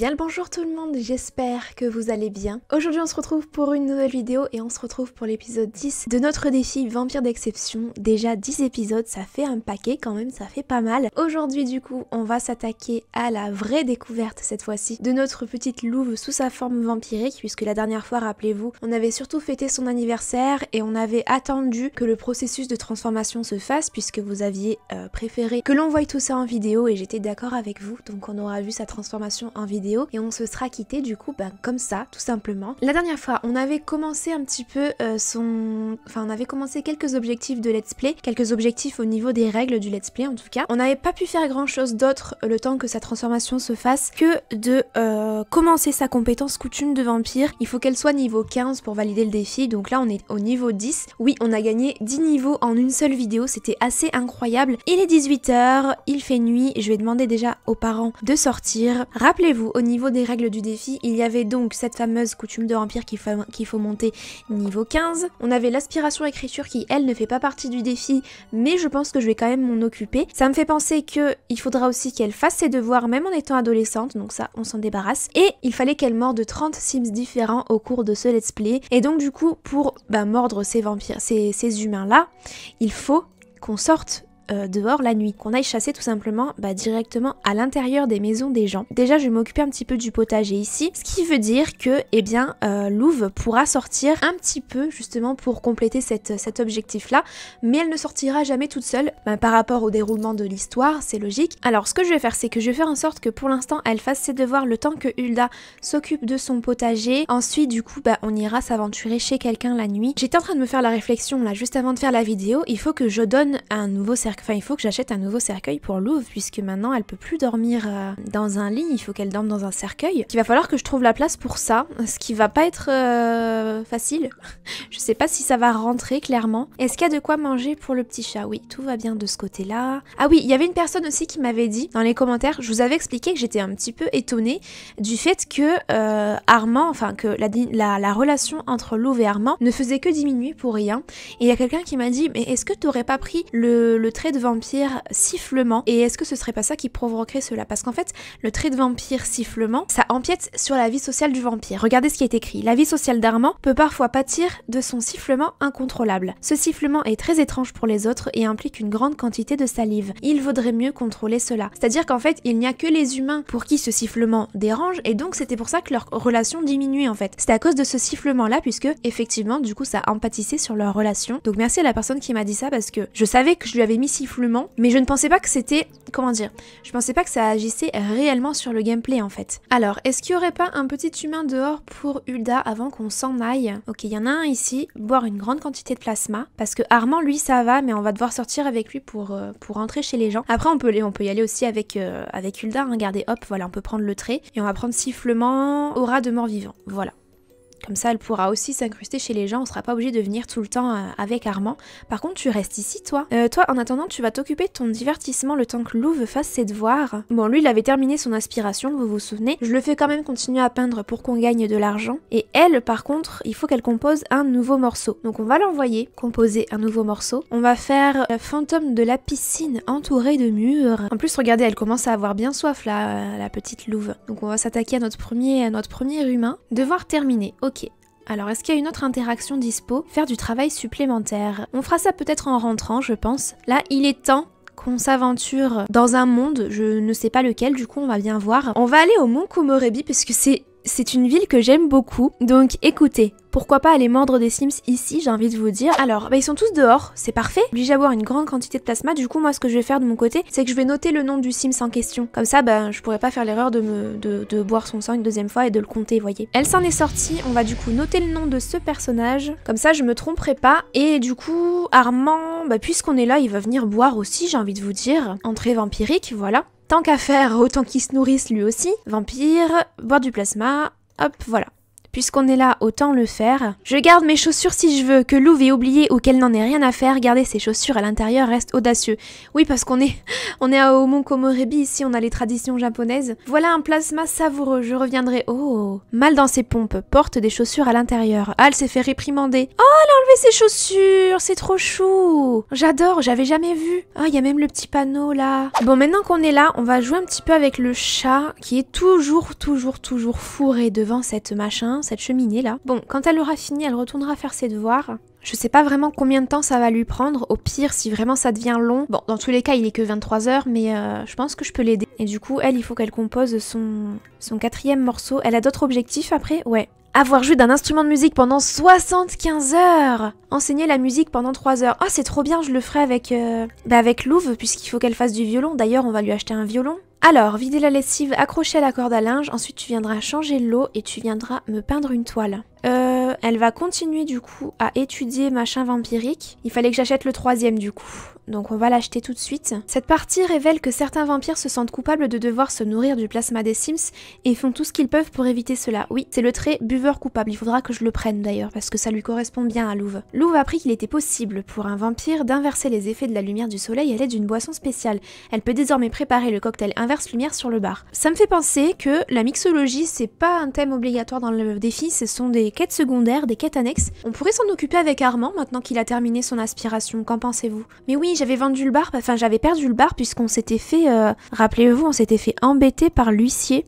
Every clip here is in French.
bien le bonjour tout le monde, j'espère que vous allez bien. Aujourd'hui on se retrouve pour une nouvelle vidéo et on se retrouve pour l'épisode 10 de notre défi Vampire d'exception. Déjà 10 épisodes, ça fait un paquet quand même, ça fait pas mal. Aujourd'hui du coup on va s'attaquer à la vraie découverte cette fois-ci de notre petite louve sous sa forme vampirique puisque la dernière fois rappelez-vous on avait surtout fêté son anniversaire et on avait attendu que le processus de transformation se fasse puisque vous aviez euh, préféré que l'on voie tout ça en vidéo et j'étais d'accord avec vous donc on aura vu sa transformation en vidéo et on se sera quitté du coup ben, comme ça tout simplement. La dernière fois on avait commencé un petit peu euh, son... Enfin on avait commencé quelques objectifs de let's play, quelques objectifs au niveau des règles du let's play en tout cas. On n'avait pas pu faire grand chose d'autre le temps que sa transformation se fasse que de euh, commencer sa compétence coutume de vampire. Il faut qu'elle soit niveau 15 pour valider le défi donc là on est au niveau 10. Oui on a gagné 10 niveaux en une seule vidéo, c'était assez incroyable. Il est 18h, il fait nuit, je vais demander déjà aux parents de sortir. Rappelez-vous, au niveau des règles du défi, il y avait donc cette fameuse coutume de vampire qu'il faut, monter niveau 15. On avait l'aspiration écriture qui, elle, ne fait pas partie du défi, mais je pense que je vais quand même m'en occuper. Ça me fait penser que il faudra aussi qu'elle fasse ses devoirs même en étant adolescente, donc ça, on s'en débarrasse. Et il fallait qu'elle morde 30 sims différents au cours de ce let's play. Et donc du coup, pour bah, mordre ces vampires, ces, ces humains-là, il faut qu'on sorte euh, dehors la nuit, qu'on aille chasser tout simplement bah, directement à l'intérieur des maisons des gens. Déjà, je vais m'occuper un petit peu du potager ici, ce qui veut dire que, eh bien, euh, Louve pourra sortir un petit peu justement pour compléter cet objectif-là, mais elle ne sortira jamais toute seule bah, par rapport au déroulement de l'histoire, c'est logique. Alors, ce que je vais faire, c'est que je vais faire en sorte que pour l'instant, elle fasse ses devoirs le temps que Hulda s'occupe de son potager. Ensuite, du coup, bah, on ira s'aventurer chez quelqu'un la nuit. J'étais en train de me faire la réflexion là, juste avant de faire la vidéo, il faut que je donne un nouveau cercle Enfin, il faut que j'achète un nouveau cercueil pour Louve, puisque maintenant elle peut plus dormir euh, dans un lit, il faut qu'elle dorme dans un cercueil. Il va falloir que je trouve la place pour ça, ce qui va pas être euh, facile. je sais pas si ça va rentrer clairement. Est-ce qu'il y a de quoi manger pour le petit chat? Oui, tout va bien de ce côté-là. Ah oui, il y avait une personne aussi qui m'avait dit dans les commentaires, je vous avais expliqué que j'étais un petit peu étonnée du fait que euh, Armand, enfin que la, la, la, relation entre Louve et Armand ne faisait que diminuer pour rien. Et il y a quelqu'un qui m'a dit, mais est-ce que tu t'aurais pas pris le, le trait de vampire sifflement et est-ce que ce serait pas ça qui provoquerait cela? Parce qu'en fait, le trait de vampire sifflement, ça empiète sur la vie sociale du vampire. Regardez ce qui est écrit. La vie sociale d'Armand peut parfois pâtir de son sifflement incontrôlable. Ce sifflement est très étrange pour les autres et implique une grande quantité de salive. Il vaudrait mieux contrôler cela. C'est-à-dire qu'en fait, il n'y a que les humains pour qui ce sifflement dérange et donc c'était pour ça que leur relation diminuait en fait. C'est à cause de ce sifflement là puisque effectivement du coup ça empâtissait sur leur relation. Donc merci à la personne qui m'a dit ça parce que je savais que je lui avais mis sifflement mais je ne pensais pas que c'était, comment dire, je pensais pas que ça agissait réellement sur le gameplay en fait. Alors, est-ce qu'il y aurait pas un petit humain dehors pour Hulda avant qu'on s'en aille? Ok, il y en a un ici, boire une grande quantité de plasma, parce que Armand lui ça va, mais on va devoir sortir avec lui pour, euh, pour rentrer chez les gens. Après on peut, on peut y aller aussi avec, euh, avec Hulda, regardez, hop, voilà, on peut prendre le trait, et on va prendre sifflement, aura de mort vivant, voilà. Comme ça, elle pourra aussi s'incruster chez les gens, on sera pas obligé de venir tout le temps euh, avec Armand. Par contre, tu restes ici, toi. Euh, toi, en attendant, tu vas t'occuper de ton divertissement le temps que Louve fasse ses devoirs. Bon, lui, il avait terminé son aspiration, vous vous souvenez. Je le fais quand même continuer à peindre pour qu'on gagne de l'argent. Et elle, par contre, il faut qu'elle compose un nouveau morceau. Donc on va l'envoyer, composer un nouveau morceau. On va faire le fantôme de la piscine entouré de murs. En plus, regardez, elle commence à avoir bien soif, là, la petite Louve. Donc on va s'attaquer à notre premier, à notre premier humain. Devoir terminer. Ok. Alors, est-ce qu'il y a une autre interaction dispo? Faire du travail supplémentaire. On fera ça peut-être en rentrant, je pense. Là, il est temps qu'on s'aventure dans un monde, je ne sais pas lequel, du coup on va bien voir. On va aller au Mont Komorebi parce que c'est une ville que j'aime beaucoup. Donc écoutez, pourquoi pas aller mordre des Sims ici, j'ai envie de vous dire. Alors, bah, ils sont tous dehors, c'est parfait. Obligé à boire une grande quantité de plasma. Du coup, moi, ce que je vais faire de mon côté, c'est que je vais noter le nom du Sims en question. Comme ça, bah, je pourrais pas faire l'erreur de, boire son sang une deuxième fois et de le compter, voyez. Elle s'en est sortie, on va du coup noter le nom de ce personnage. Comme ça, je me tromperai pas. Et du coup, Armand, bah, puisqu'on est là, il va venir boire aussi, j'ai envie de vous dire. Entrée vampirique, voilà. Tant qu'à faire, autant qu'il se nourrisse lui aussi. Vampire, boire du plasma, hop, voilà. Puisqu'on est là, autant le faire. Je garde mes chaussures si je veux, que Louve ait oublié ou qu'elle n'en ait rien à faire, garder ses chaussures à l'intérieur reste audacieux. Oui, parce qu'on est, on est à Omon Komorebi, ici on a les traditions japonaises. Voilà un plasma savoureux, je reviendrai. Oh, mal dans ses pompes, porte des chaussures à l'intérieur. Ah, elle s'est fait réprimander. Oh, elle a enlevé ses chaussures, c'est trop chou. J'adore, j'avais jamais vu. Ah, il y a même le petit panneau là. Bon, maintenant qu'on est là, on va jouer un petit peu avec le chat qui est toujours, toujours, toujours fourré devant cette machin, cette cheminée là. Bon, quand elle aura fini, elle retournera faire ses devoirs. Je sais pas vraiment combien de temps ça va lui prendre. Au pire, si vraiment ça devient long. Bon, dans tous les cas, il est que 23 heures, mais euh, je pense que je peux l'aider. Et du coup, elle, il faut qu'elle compose son, son quatrième morceau. Elle a d'autres objectifs après? Ouais. Avoir joué d'un instrument de musique pendant 75 heures Enseigner la musique pendant 3 heures. Ah, c'est trop bien, je le ferai avec, euh, bah avec Louve, puisqu'il faut qu'elle fasse du violon. D'ailleurs, on va lui acheter un violon. Alors, vider la lessive, accrocher à la corde à linge, ensuite tu viendras changer l'eau et tu viendras me peindre une toile. Euh, elle va continuer du coup à étudier machin vampirique. Il fallait que j'achète le troisième du coup. Donc on va l'acheter tout de suite. Cette partie révèle que certains vampires se sentent coupables de devoir se nourrir du plasma des Sims et font tout ce qu'ils peuvent pour éviter cela. Oui, c'est le trait buveur coupable. Il faudra que je le prenne d'ailleurs parce que ça lui correspond bien à Louve. Louve a appris qu'il était possible pour un vampire d'inverser les effets de la lumière du soleil à l'aide d'une boisson spéciale. Elle peut désormais préparer le cocktail inverse lumière sur le bar. Ça me fait penser que la mixologie c'est pas un thème obligatoire dans le défi, ce sont des quêtes secondaires, des quêtes annexes. On pourrait s'en occuper avec Armand maintenant qu'il a terminé son aspiration. Qu'en pensez-vous? Mais oui, j'avais vendu le bar, enfin j'avais perdu le bar puisqu'on s'était fait, euh, rappelez-vous, on s'était fait embêter par l'huissier.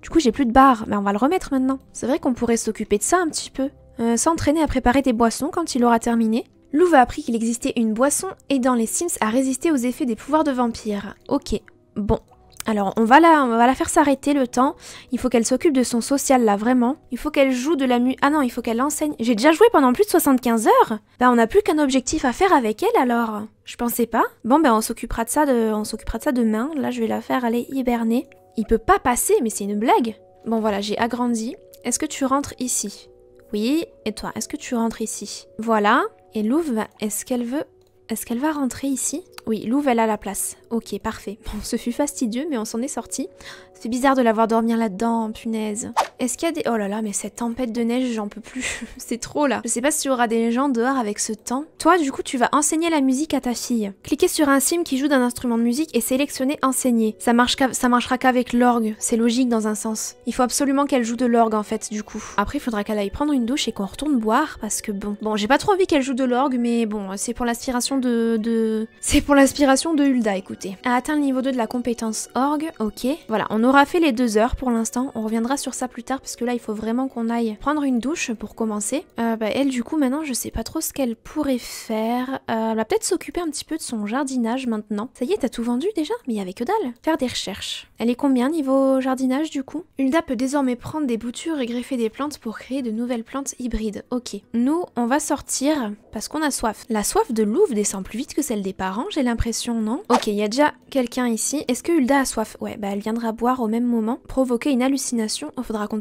Du coup, j'ai plus de bar, mais on va le remettre maintenant. C'est vrai qu'on pourrait s'occuper de ça un petit peu. Euh, s'entraîner à préparer des boissons quand il aura terminé. Louve a appris qu'il existait une boisson aidant les Sims à résister aux effets des pouvoirs de vampire. Ok, bon, alors, on va, la, faire s'arrêter le temps. Il faut qu'elle s'occupe de son social là, vraiment. Il faut qu'elle joue de la mu... Ah non, il faut qu'elle enseigne. J'ai déjà joué pendant plus de 75 heures Bah, on n'a plus qu'un objectif à faire avec elle alors. Je pensais pas. Bon, ben on s'occupera de ça, on s'occupera de ça demain. Là, je vais la faire aller hiberner. Il peut pas passer, mais c'est une blague. Bon, voilà, j'ai agrandi. Est-ce que tu rentres ici? Oui. Et toi, est-ce que tu rentres ici? Voilà. Et Louve, est-ce qu'elle veut... Est-ce qu'elle va rentrer ici? Oui, Louve, elle a la place. Ok, parfait. Bon, ce fut fastidieux, mais on s'en est sorti. C'est bizarre de la voir dormir là-dedans, punaise. Est-ce qu'il y a des... Oh là là, mais cette tempête de neige, j'en peux plus. c'est trop là. Je sais pas s'il y aura des gens dehors avec ce temps. Toi, du coup, tu vas enseigner la musique à ta fille. Cliquez sur un sim qui joue d'un instrument de musique et sélectionnez enseigner. Ça, marche ça marchera qu'avec l'orgue. C'est logique dans un sens. Il faut absolument qu'elle joue de l'orgue en fait, du coup. Après, il faudra qu'elle aille prendre une douche et qu'on retourne boire parce que bon. Bon, j'ai pas trop envie qu'elle joue de l'orgue, mais bon, c'est pour l'aspiration de... de... C'est pour l'aspiration de Hulda, écoutez. A atteint le niveau 2 de la compétence orgue, ok. Voilà, on aura fait les deux heures pour l'instant. On reviendra sur ça plus tard parce que là, il faut vraiment qu'on aille prendre une douche pour commencer. Euh, bah, elle, du coup, maintenant, je sais pas trop ce qu'elle pourrait faire. Euh, elle va peut-être s'occuper un petit peu de son jardinage maintenant. Ça y est, t'as tout vendu déjà? Mais il y avait que dalle. Faire des recherches. Elle est combien niveau jardinage du coup? Hulda peut désormais prendre des boutures et greffer des plantes pour créer de nouvelles plantes hybrides. Ok. Nous, on va sortir parce qu'on a soif. La soif de Louvre descend plus vite que celle des parents, j'ai l'impression, non? Ok, il y a déjà quelqu'un ici. Est-ce que Hulda a soif? Ouais, bah elle viendra boire au même moment. Provoquer une hallucination, il faudra qu'on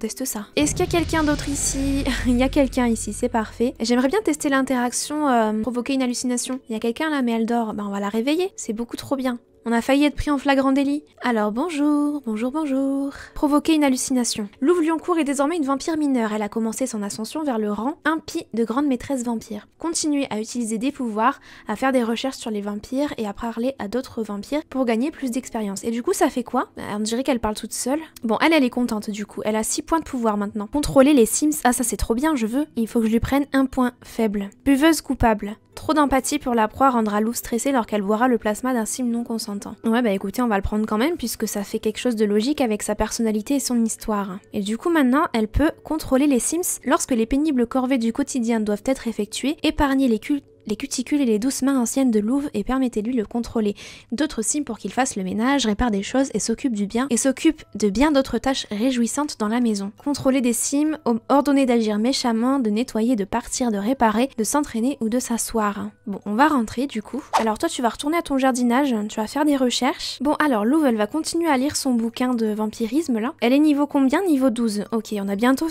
Est-ce qu'il y a quelqu'un d'autre ici Il y a quelqu'un ici, c'est parfait. J'aimerais bien tester l'interaction, euh, provoquer une hallucination. Il y a quelqu'un là, mais elle dort. Bah on va la réveiller, c'est beaucoup trop bien. On a failli être pris en flagrant délit. Alors bonjour, bonjour, bonjour. Provoquer une hallucination. Louve Lioncourt est désormais une vampire mineure. Elle a commencé son ascension vers le rang impie de grande maîtresse vampire. Continuer à utiliser des pouvoirs, à faire des recherches sur les vampires et à parler à d'autres vampires pour gagner plus d'expérience. Et du coup, ça fait quoi? Bah, On dirait qu'elle parle toute seule. Bon, elle, elle est contente du coup. Elle a 6 points de pouvoir maintenant. Contrôler les Sims. Ah, ça c'est trop bien, je veux. Il faut que je lui prenne un point faible. Buveuse coupable. Trop d'empathie pour la proie rendra Lou stressée lorsqu'elle boira le plasma d'un sim non consentant. Ouais bah écoutez, on va le prendre quand même puisque ça fait quelque chose de logique avec sa personnalité et son histoire. Et du coup maintenant, elle peut contrôler les Sims lorsque les pénibles corvées du quotidien doivent être effectuées, épargner les cultes les cuticules et les douces mains anciennes de Louve et permettez-lui de le contrôler. D'autres sims pour qu'il fasse le ménage, répare des choses et s'occupe du bien et s'occupe de bien d'autres tâches réjouissantes dans la maison. Contrôler des sims, ordonner d'agir méchamment, de nettoyer, de partir, de réparer, de s'entraîner ou de s'asseoir. Bon, on va rentrer du coup. Alors toi tu vas retourner à ton jardinage, tu vas faire des recherches. Bon alors Louve elle va continuer à lire son bouquin de vampirisme là. Elle est niveau combien? Niveau 12. Ok, on a bientôt,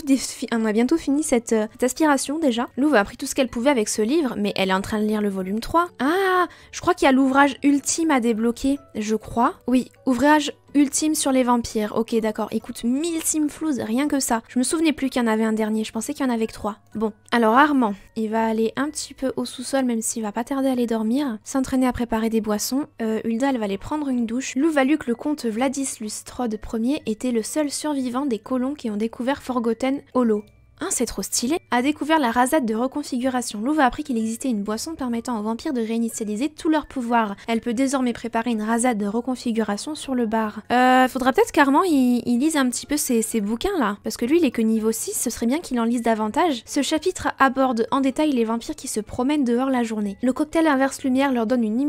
bientôt fini cette, euh, aspiration déjà. Louve a appris tout ce qu'elle pouvait avec ce livre, mais elle est en train de lire le volume 3. Ah, je crois qu'il y a l'ouvrage ultime à débloquer, je crois. Oui, ouvrage ultime sur les vampires. Ok, d'accord. Il coûte 1000 simflouz, rien que ça. Je me souvenais plus qu'il y en avait un dernier, je pensais qu'il y en avait que 3. Bon, alors Armand, il va aller un petit peu au sous-sol, même s'il va pas tarder à aller dormir, s'entraîner à préparer des boissons. Euh, Hulda, elle va aller prendre une douche. Lou va lu que le comte Vladis Lustrode Ier était le seul survivant des colons qui ont découvert Forgotten Hollow. Ah, c'est trop stylé A découvert la rasade de reconfiguration. Louve a appris qu'il existait une boisson permettant aux vampires de réinitialiser tout leur pouvoir. Elle peut désormais préparer une rasade de reconfiguration sur le bar. Euh, faudra peut-être qu'Armand il, lise un petit peu ces, bouquins là. Parce que lui, il est que niveau 6, ce serait bien qu'il en lise davantage. Ce chapitre aborde en détail les vampires qui se promènent dehors la journée. Le cocktail inverse lumière leur donne une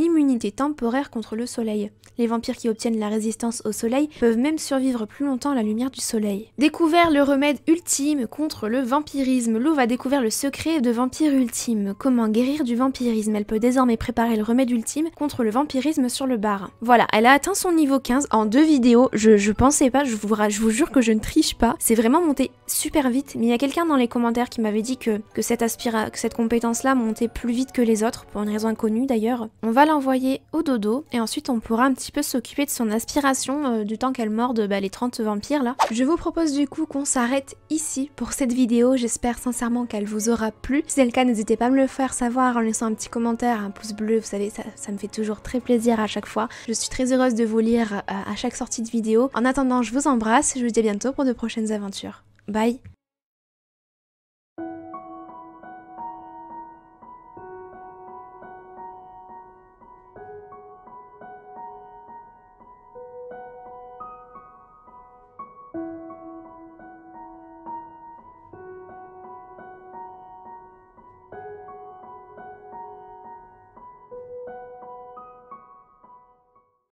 immunité temporaire contre le soleil. Les vampires qui obtiennent la résistance au soleil peuvent même survivre plus longtemps à la lumière du soleil. Découvert le remède ultime contre le vampirisme. Lou a découvert le secret de Vampire Ultime. Comment guérir du vampirisme? Elle peut désormais préparer le remède ultime contre le vampirisme sur le bar. Voilà, elle a atteint son niveau 15 en deux vidéos. Je, pensais pas, je vous, jure que je ne triche pas. C'est vraiment monté super vite. Mais il y a quelqu'un dans les commentaires qui m'avait dit que, cette, cette compétence-là montait plus vite que les autres, pour une raison inconnue d'ailleurs. On va l'envoyer au dodo et ensuite on pourra un petit peu s'occuper de son aspiration euh, du temps qu'elle morde bah, les 30 vampires là. Je vous propose du coup qu'on s'arrête ici pour cette vidéo. J'espère sincèrement qu'elle vous aura plu. Si c'est le cas, n'hésitez pas à me le faire savoir en laissant un petit commentaire, un pouce bleu. Vous savez, ça, me fait toujours très plaisir à chaque fois. Je suis très heureuse de vous lire euh, à chaque sortie de vidéo. En attendant, je vous embrasse et je vous dis à bientôt pour de prochaines aventures. Bye